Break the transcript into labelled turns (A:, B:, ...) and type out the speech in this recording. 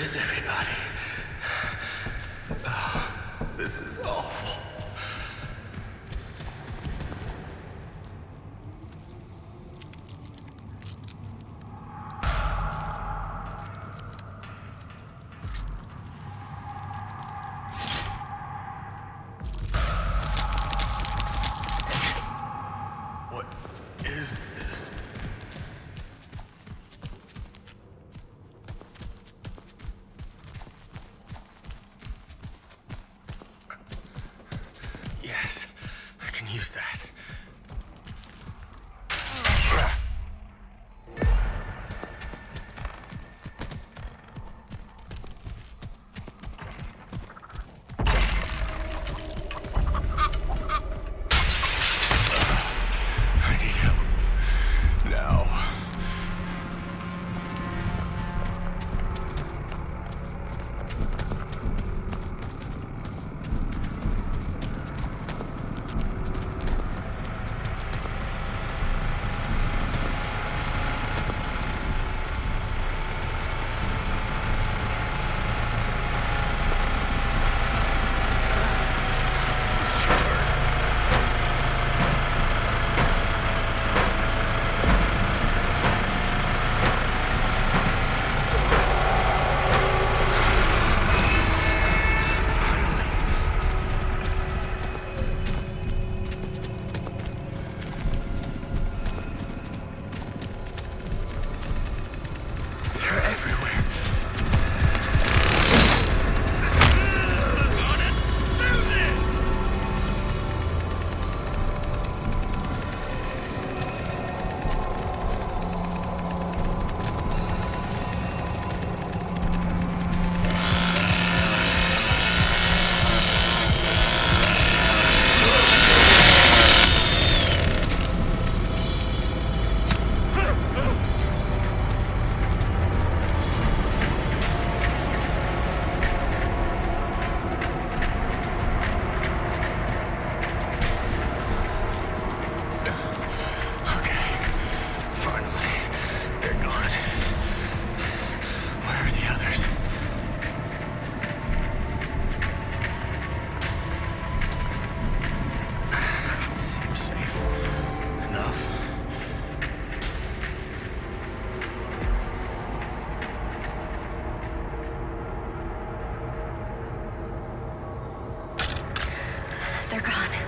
A: is everybody? use that.
B: They're gone.